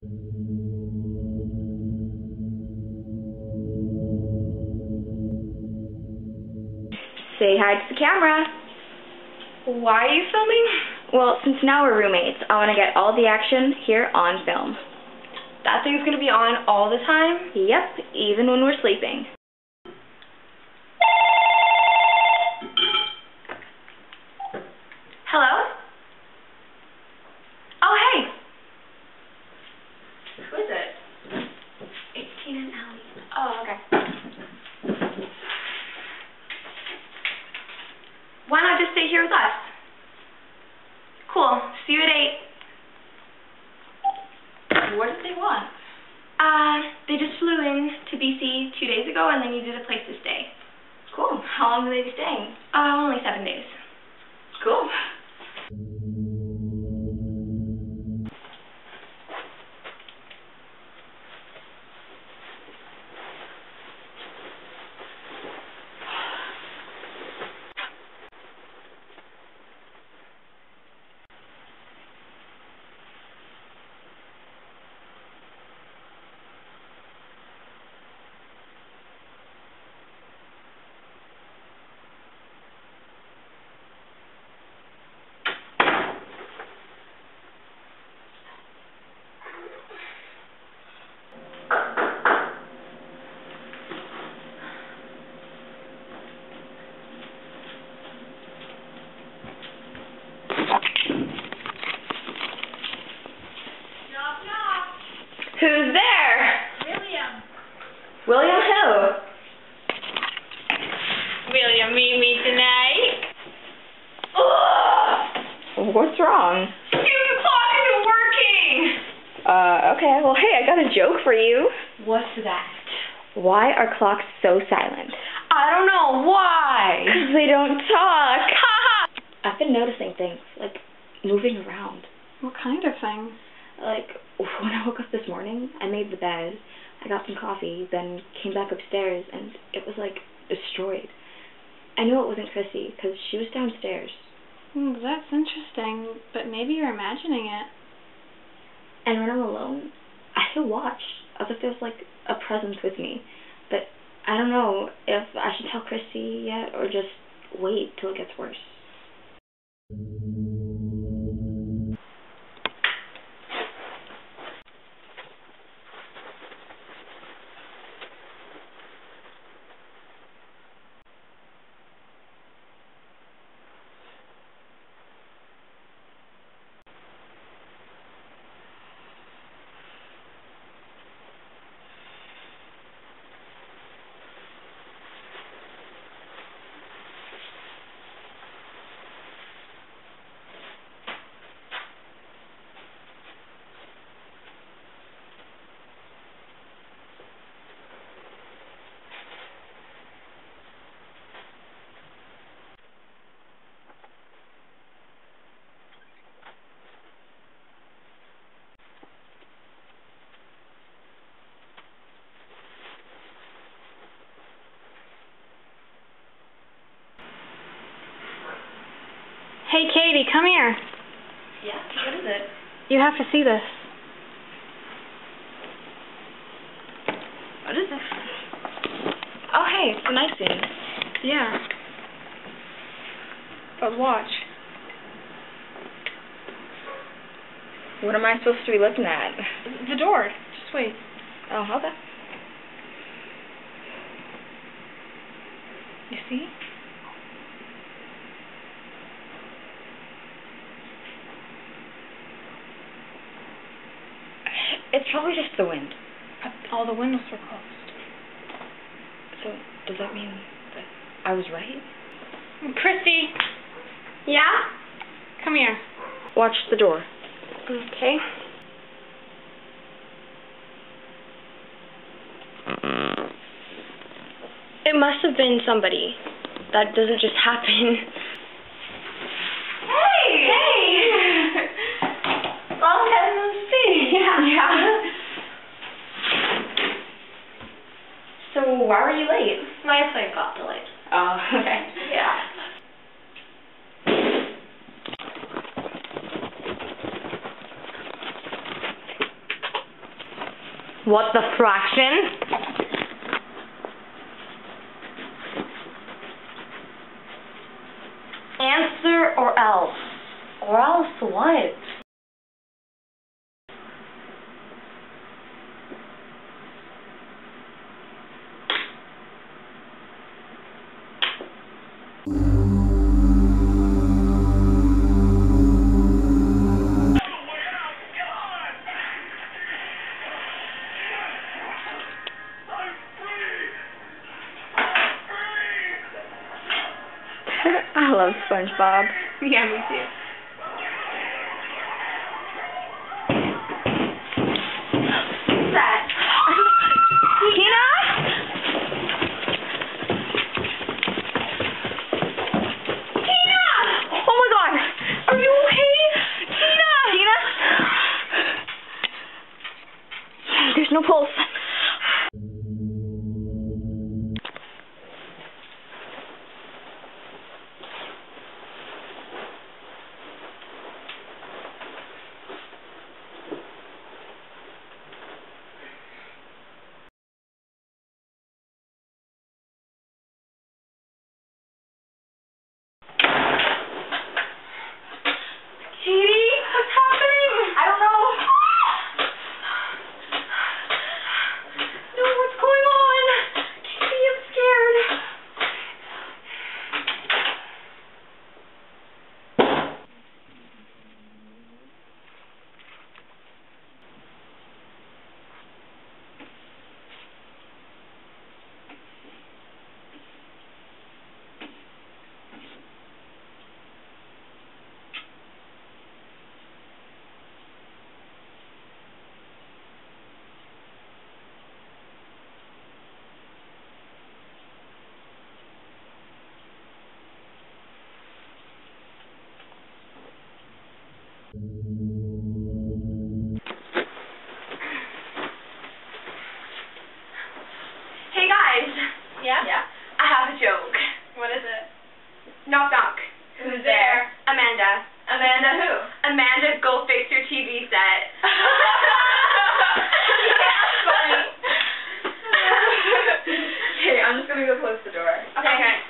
Say hi to the camera. Why are you filming? Well, since now we're roommates, I want to get all the action here on film. That thing's gonna be on all the time? Yep, even when we're sleeping. Hello? Oh, hey. Who is it? It's Tina and Allie. Oh, okay. Why not just stay here with us? Cool. See you at 8. What did they want? Uh, they just flew in to BC two days ago and they needed a place to stay. Cool. How long will they be staying? Uh, only seven days. Cool. Who's there? William. William who? Will you meet me tonight? Ugh! What's wrong? Stupid clock isn't working! Uh, okay. Well, hey, I got a joke for you. What's that? Why are clocks so silent? I don't know. Why? Because they don't talk. I've been noticing things, like moving around. What kind of things? Like, when I woke up this morning, I made the bed, I got some coffee, then came back upstairs, and it was, like, destroyed. I knew it wasn't Chrissy, because she was downstairs. Hmm, that's interesting, but maybe you're imagining it. And when I'm alone, I feel watched, as if there's, like, a presence with me. But I don't know if I should tell Chrissy yet, or just wait till it gets worse. Hey, Katie, come here. Yeah? What is it? You have to see this. What is this? Oh, hey, it's a nice scene. Yeah. But watch. What am I supposed to be looking at? The door. Just wait. Oh, okay. You see? It's probably just the wind. But all the windows were closed. So, does that mean that I was right? Chrissy, Yeah? come here. Watch the door. Okay. Mm-hmm. It must have been somebody. That doesn't just happen. Hey! Hey! Long time no see. Yeah. Yeah. So, why were you late? My plane got delayed. Oh, okay. Yeah. What the fraction? Answer or else. Or else what? I love SpongeBob. Yeah, me too. That. Tina? Tina! Oh my god! Are you okay? Tina! Tina? There's no pulse. Katie, what's happening? I don't know. No, what's going on? Katie, I'm scared. Hey guys. Yeah? Yeah. I have a joke. What is it? Knock knock. Who's there? Amanda. Amanda who? Amanda, go fix your TV set. That's funny. okay, I'm just gonna go close the door. Okay. Katie!